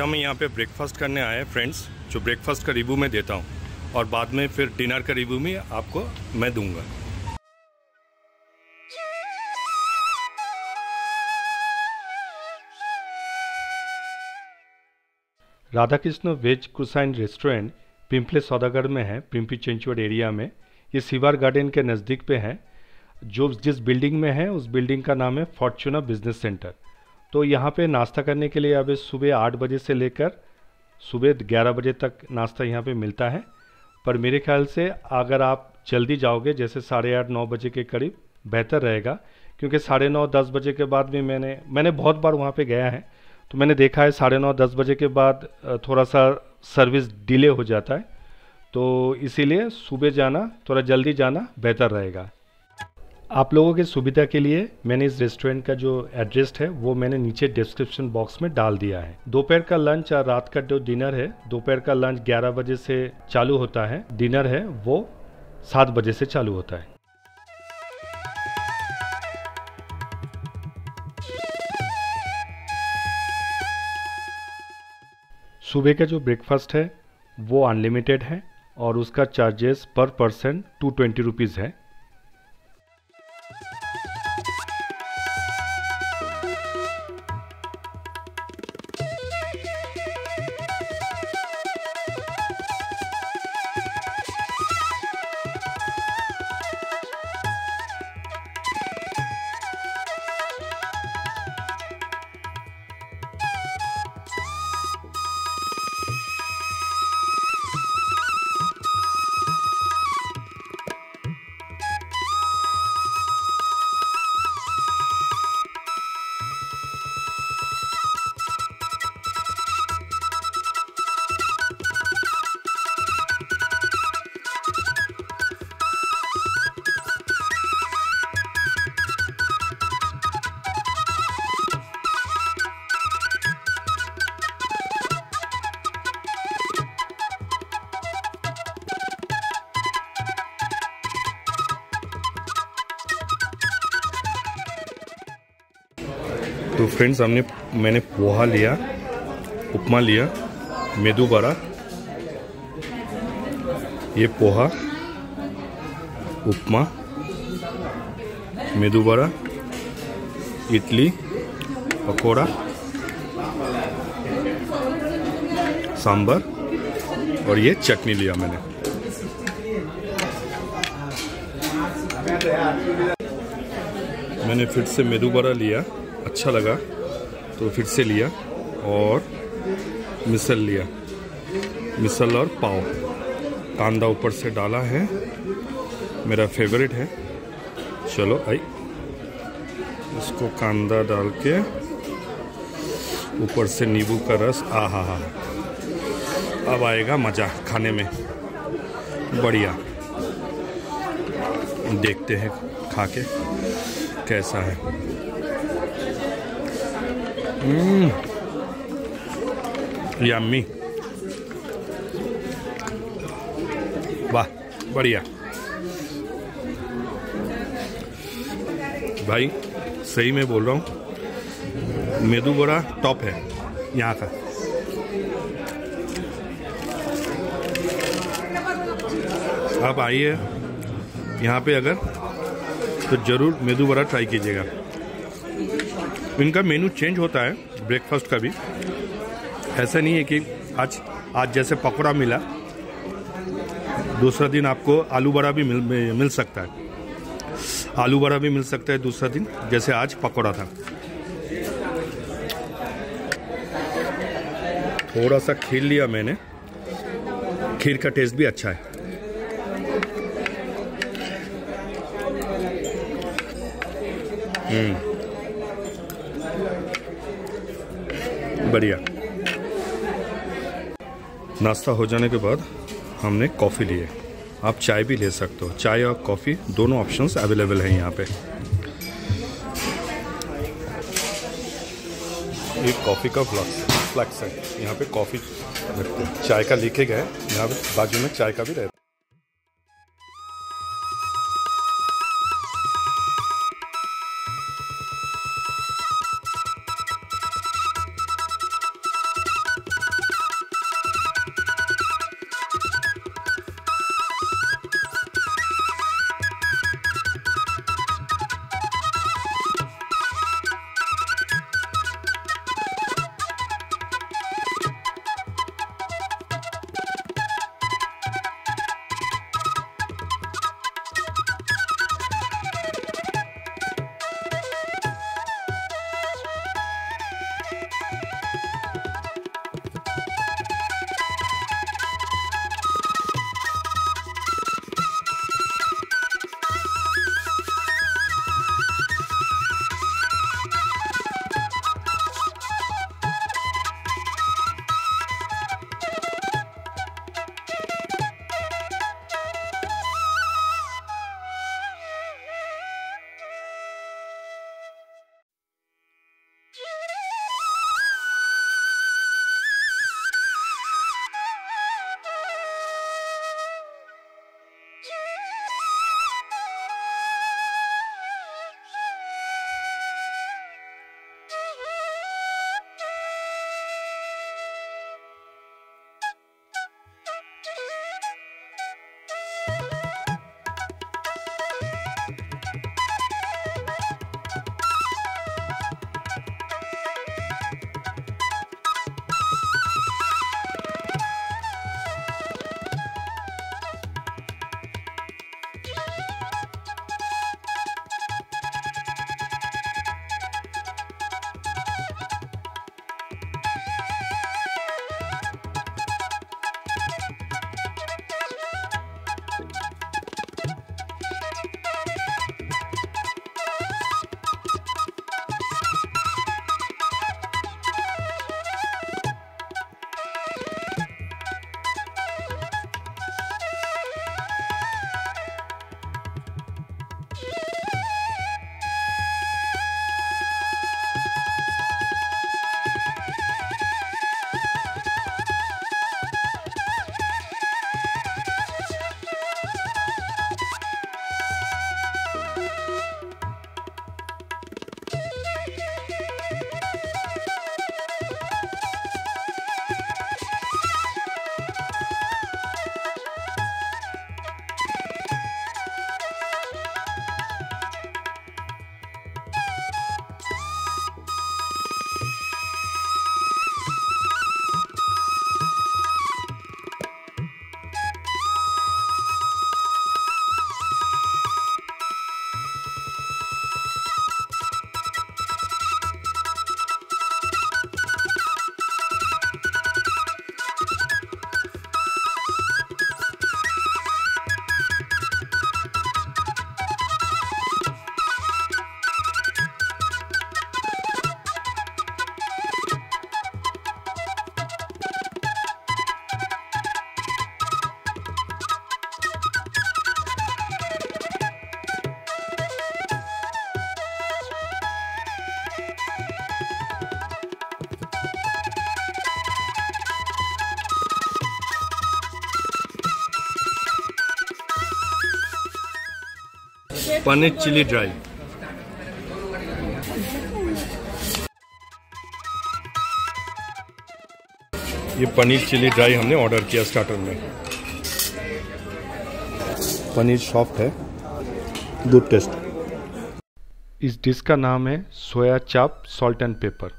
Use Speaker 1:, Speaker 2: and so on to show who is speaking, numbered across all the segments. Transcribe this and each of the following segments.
Speaker 1: हम यहाँ पे ब्रेकफास्ट करने आए हैं फ्रेंड्स जो ब्रेकफास्ट का रिव्यू मैं देता हूँ। और बाद में फिर डिनर का रिव्यू में आपको मैं दूँगा। Radha Krishna veg cuisine restaurant Pimple Saudagar में है, पिंपी चिंचवड़ एरिया में। ये सिवार गार्डन के नज़दीक पे है, जो जिस बिल्डिंग में है, उस बिल्डिंग का नाम है फॉर्चूना बिज़नेस सेंटर तो यहाँ पे नाश्ता करने के लिए अभी सुबह आठ बजे से लेकर सुबह ग्यारह बजे तक नाश्ता यहाँ पे मिलता है। पर मेरे ख्याल से अगर आप जल्दी जाओगे, जैसे साढ़े आठ, नौ बजे के करीब, बेहतर रहेगा। क्योंकि साढ़े नौ, दस बजे के बाद भी मैंने मैंने बहुत बार वहाँ पे गया है। तो मैंने देखा है साढ़े नौ, दस बजे के बाद थोड़ा सा सर्विस डिले हो जाता है। तो इसीलिए सुबह जाना, थोड़ा जल्दी जाना बेहतर रहेगा। आप लोगों की सुविधा के लिए मैंने इस रेस्टोरेंट का जो एड्रेस है, वो मैंने नीचे डिस्क्रिप्शन बॉक्स में डाल दिया है। दोपहर का लंच और रात का जो डिनर है, दोपहर का लंच 11 बजे से चालू होता है। डिनर है, वो सात बजे से चालू होता है। सुबह का जो ब्रेकफास्ट है, वो अनलिमिटेड है और उसका चार्जेस पर पर्सन टू ट्वेंटी रुपीज़ है। फ्रेंड्स, हमने, मैंने पोहा लिया, उपमा लिया, मेदू बड़ा ये पोहा, उपमा, मेदू बड़ा इडली, पकोड़ा सांबर और ये चटनी लिया मैंने। मैंने फिर से मेदू बड़ा लिया। अच्छा लगा तो फिर से लिया और मिसल लिया। मिसल और पाव। कांदा ऊपर से डाला है, मेरा फेवरेट है। चलो आई। इसको कांदा डाल के ऊपर से नींबू का रस, आ हा हा। अब आएगा मज़ा खाने में। बढ़िया। देखते हैं खा के कैसा है। यम्मी वाह बढ़िया। भाई, सही में बोल रहा हूँ। मेदू बड़ा टॉप है, यहाँ का। आप आइए, यहाँ पे अगर तो ज़रूर मेदू बड़ा ट्राई कीजिएगा। इनका मेनू चेंज होता है ब्रेकफास्ट का भी। ऐसा नहीं है कि आज आज जैसे पकौड़ा मिला, दूसरा दिन आपको आलू बड़ा भी मिल मिल सकता है। आलू बड़ा भी मिल सकता है दूसरा दिन, जैसे आज पकौड़ा था। थोड़ा सा खीर लिया मैंने। खीर का टेस्ट भी अच्छा है। बढ़िया। नाश्ता हो जाने के बाद हमने कॉफ़ी लिए आप चाय भी ले सकते हो। चाय और कॉफ़ी दोनों ऑप्शंस अवेलेबल हैं यहाँ पे। एक कॉफ़ी का फ्लक्स फ्लैक्स है। यहाँ पे कॉफ़ी रखते हैं। चाय का लिखे गए यहाँ पे बाजू में चाय का भी रहता है। Paneer chilli dry. ये पनीर चिली ड्राई हमने ऑर्डर किया स्टार्टर में। पनीर सॉफ्ट है। गुड टेस्ट इस डिश का नाम है soya chaap salt and pepper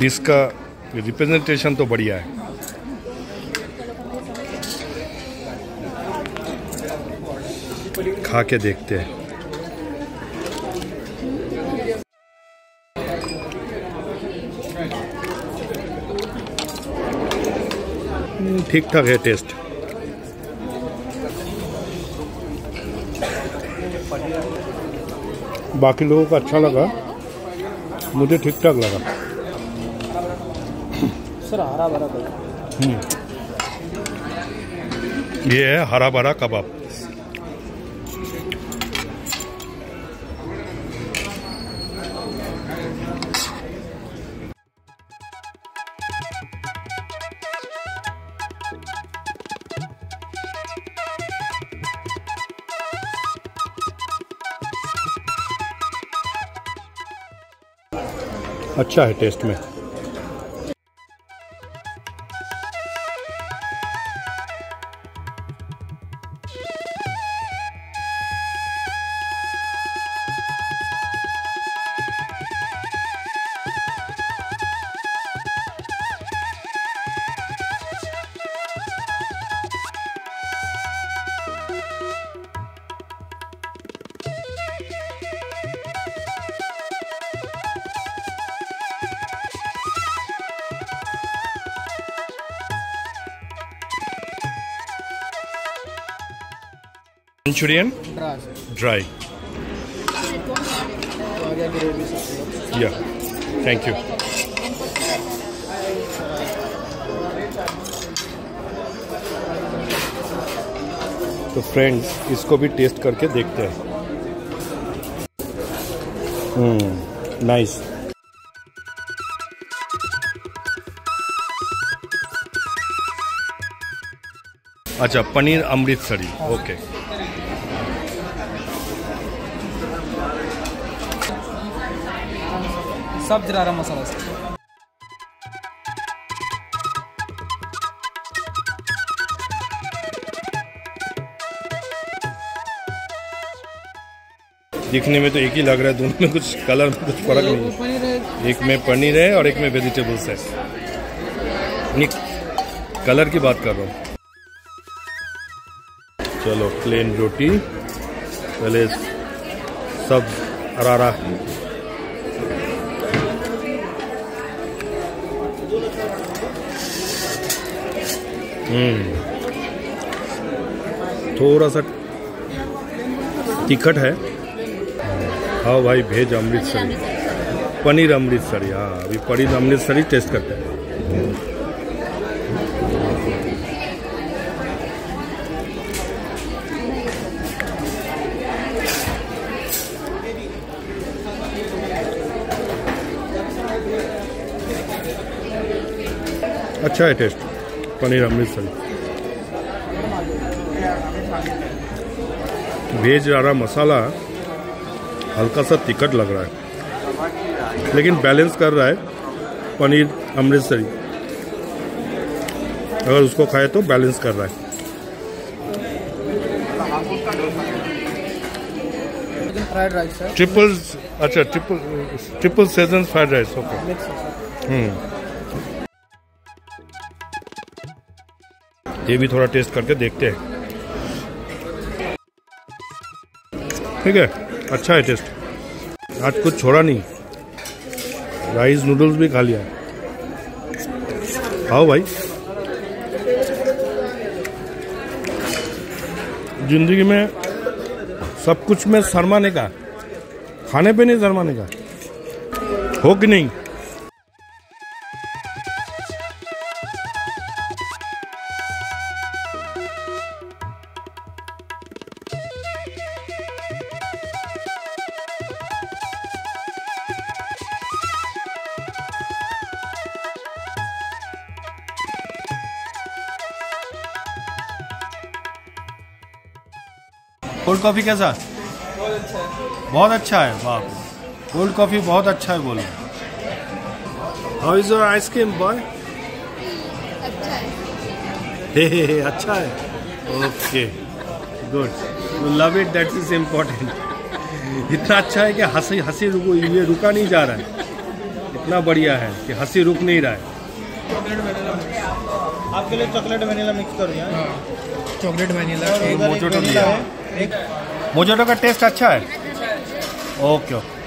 Speaker 1: dish का रिप्रेजेंटेशन तो बढ़िया है। खा के देखते हैं। ठीक ठाक है टेस्ट बाकी लोगों को अच्छा लगा। मुझे ठीक ठाक लगा।
Speaker 2: सर हरा भरा
Speaker 1: ये है हरा भरा कबाब। अच्छा है टेस्ट में। मंचूरियन ड्राई या थैंक यू तो फ्रेंड्स इसको भी टेस्ट करके देखते हैं। नाइस अच्छा पनीर अमृतसरी ओके
Speaker 2: सब जरारा मसाला सर
Speaker 1: दिखने में तो एक ही लग रहा है दोनों में कुछ कलर में कुछ फ़र्क नहीं है। एक में पनीर है और एक में वेजिटेबल्स है। नहीं कलर की बात कर रहा हूँ। चलो प्लेन रोटी पहले सब अरारा। थोड़ा सा तीखट है। हाँ भाई, भेज अमृतसरी। पनीर अमृतसरी हाँ अभी पनीर अमृतसरी टेस्ट करते हैं। अच्छा है टेस्ट। पनीर अमृतसरी। भेज रहा मसाला हल्का सा तिकट लग रहा है लेकिन बैलेंस कर रहा है पनीर अमृतसरी। अगर उसको खाए तो बैलेंस कर रहा है।
Speaker 2: फ्राइड राइस
Speaker 1: ट्रिपल अच्छा triple triple schezwan fried rice okay hmm. ये भी थोड़ा टेस्ट करके देखते हैं। ठीक है? अच्छा है टेस्ट। आज कुछ छोड़ा नहीं। राइस नूडल्स भी खा लिया। आओ भाई। ज़िंदगी में सब कुछ में शर्माने का खाने पे नहीं शर्माने का हो कि नहीं? कोल्ड कॉफ़ी कैसा? बहुत अच्छा है बाप कोल्ड कॉफ़ी बहुत अच्छा है बोलो। How is your ice cream boy hey. Hey hey अच्छा है। Okay good you love it that is important इतना अच्छा है कि हँसी हँसी रुको ये रुका नहीं जा रहा है। इतना बढ़िया है कि हँसी रुक नहीं रहा है।
Speaker 2: आपके लिए चॉकलेट वनीला मिक्स कर दिया।
Speaker 3: चॉकलेट वनीला
Speaker 2: vanilla
Speaker 1: दिया
Speaker 2: है।
Speaker 1: मोजोटो का टेस्ट अच्छा है। Okay okay.